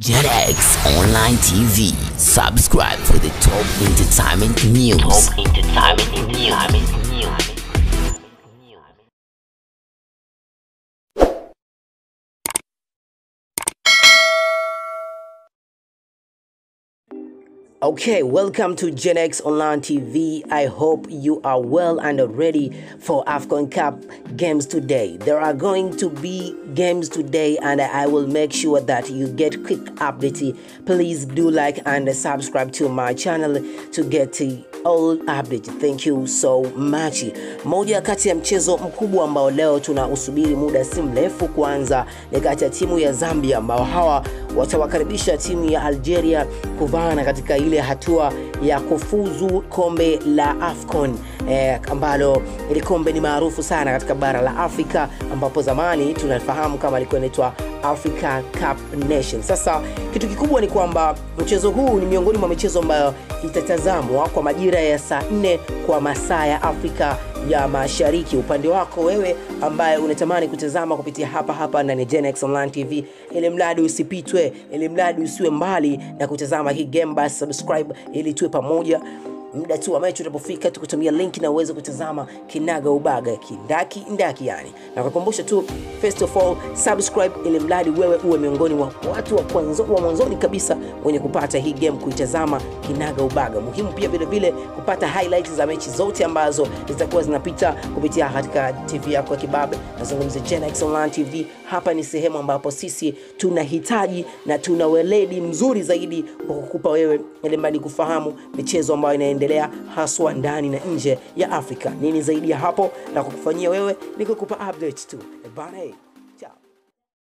JetX Online TV. Subscribe for the top entertainment news. Top entertainment news. Okay, welcome to Gen X Online TV. I hope you are well and ready for AFCON Cup games today. There are going to be games today, and I will make sure that you get quick update. Please do like and subscribe to my channel to get all update. Thank you so much. Moja kati ya mchezo mkubwa ambao leo tunausubiri muda si mrefu kuanza ni kati ya timu ya Zambia ambao hawa watawakaribisha timu ya Algeria kuvana katika ile hatua ya kufuzu kombe la AFCON eh, ambalo ili kombe ni maarufu sana katika bara la Afrika ambapo zamani tunafahamu kama ilikuwa inaitwa Africa Cup Nation. Sasa kitu kikubwa ni kwamba mchezo huu ni miongoni mwa michezo ambayo itatazamwa kwa majira ya saa nne kwa masaa ya Afrika ya Mashariki. Upande wako wewe ambaye unatamani kutazama kupitia hapa hapa ndani ya Online TV, ili mradi usipitwe, ili mradi usiwe mbali na kutazama hii game, basi subscribe ili tuwe pamoja muda tu wa mechi utapofika tukutumia link na uweze kutazama kinaga ubaga kindaki ndaki yani. Na kukumbusha tu first of all subscribe ili mradi wewe uwe miongoni mwa watu wa kwanza wa mwanzoni kabisa wenye kupata hii game kuitazama kinaga ubaga. Muhimu pia vile vile kupata highlights za mechi zote ambazo zitakuwa zinapita kupitia katika tv yako ya kibabe. Nazungumzia Gen X Online TV hapa ni sehemu ambapo sisi tunahitaji na tuna weledi mzuri zaidi wa kukupa wewe ili mradi kufahamu michezo ambayo inaendelea haswa ndani na nje ya Afrika. Nini zaidi ya hapo na kukufanyia wewe ni kukupa update tu. Bana.